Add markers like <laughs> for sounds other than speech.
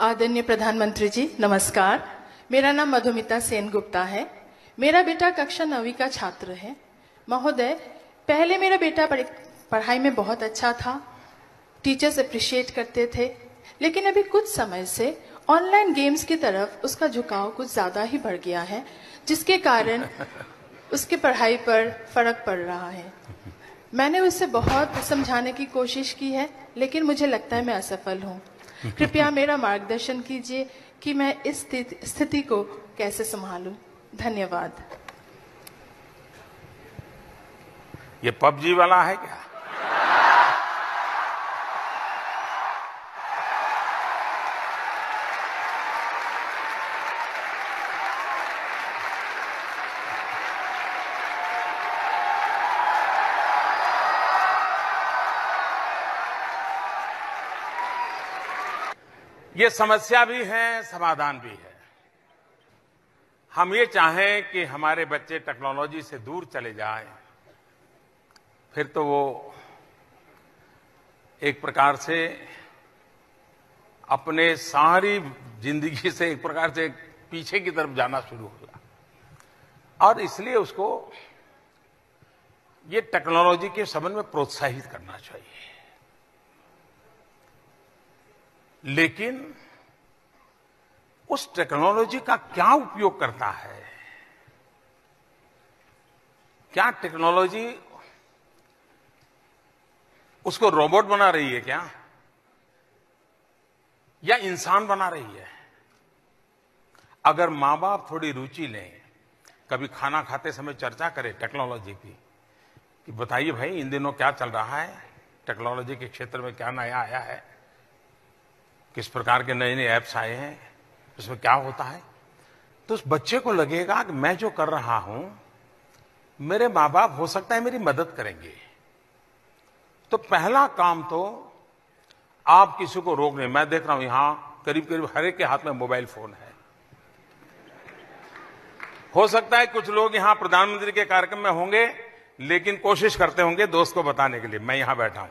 आदरणीय प्रधानमंत्री जी नमस्कार। मेरा नाम मधुमिता सेन गुप्ता है। मेरा बेटा कक्षा नवी का छात्र है। महोदय पहले मेरा बेटा पढ़ाई में बहुत अच्छा था। टीचर्स अप्रिशिएट करते थे। लेकिन अभी कुछ समय से ऑनलाइन गेम्स की तरफ़ उसका झुकाव कुछ ज़्यादा ही बढ़ गया है जिसके कारण <laughs> उसकी पढ़ाई पर फ़र्क पड़ रहा है। मैंने उसे बहुत समझाने की कोशिश की है लेकिन मुझे लगता है मैं असफल हूँ। कृपया मेरा मार्गदर्शन कीजिए कि मैं इस स्थिति को कैसे संभालूं। धन्यवाद। ये पबजी वाला है क्या? ये समस्या भी है, समाधान भी है। हम ये चाहें कि हमारे बच्चे टेक्नोलॉजी से दूर चले जाएँ। फिर तो वो एक प्रकार से अपने सारी ज़िंदगी से एक प्रकार से पीछे की तरफ़ जाना शुरू होगा और इसलिए उसको ये टेक्नोलॉजी के संबंध में प्रोत्साहित करना चाहिए। लेकिन उस टेक्नोलॉजी का क्या उपयोग करता है? क्या टेक्नोलॉजी उसको रोबोट बना रही है क्या? या इंसान बना रही है? अगर माँ बाप थोड़ी रुचि लें, कभी खाना खाते समय चर्चा करें टेक्नोलॉजी की, कि बताइए भाई, इन दिनों क्या चल रहा है? टेक्नोलॉजी के क्षेत्र में क्या नया आया है? किस प्रकार के नए नए ऐप्स आए हैं, उसमें क्या होता है? तो उस बच्चे को लगेगा कि मैं जो कर रहा हूँ, मेरे माँ बाप हो सकता है मेरी मदद करेंगे। तो पहला काम तो आप किसी को रोक नहीं मैं देख रहा हूँ यहाँ करीब करीब हर एक के हाथ में मोबाइल फ़ोन है। हो सकता है कुछ लोग यहाँ प्रधानमंत्री के कार्यक्रम में होंगे, लेकिन कोशिश करते होंगे दोस्त को बताने के लिए। मैं यहाँ बैठा हूँ।